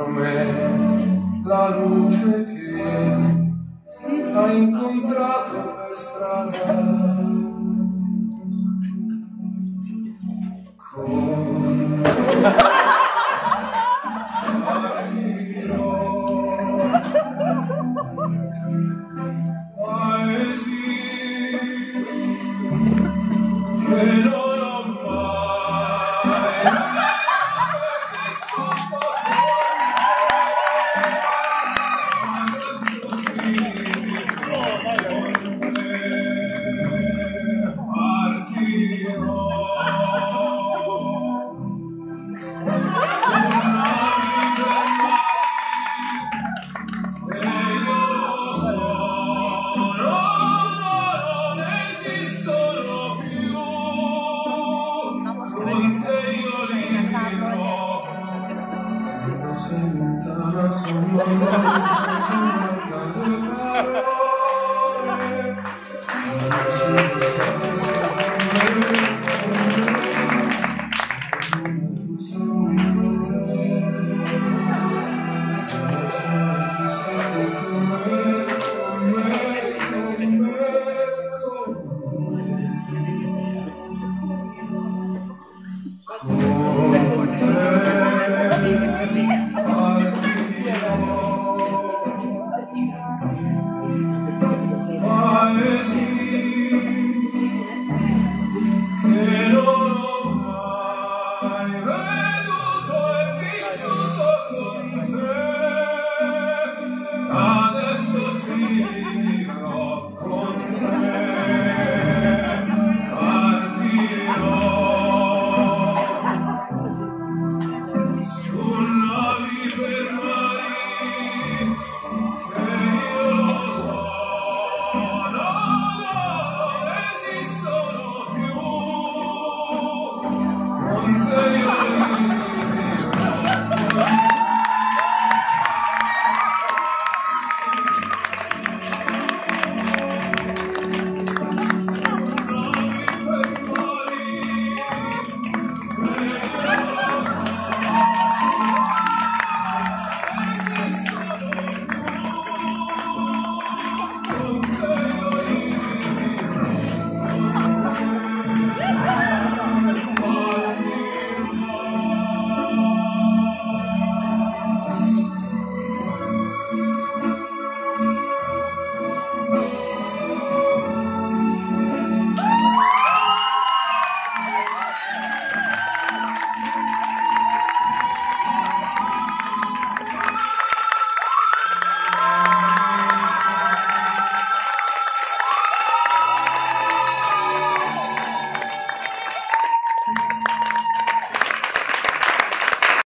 dentro me la luce che ha incontrato per strada. Con 爱你到老从来没有 is here.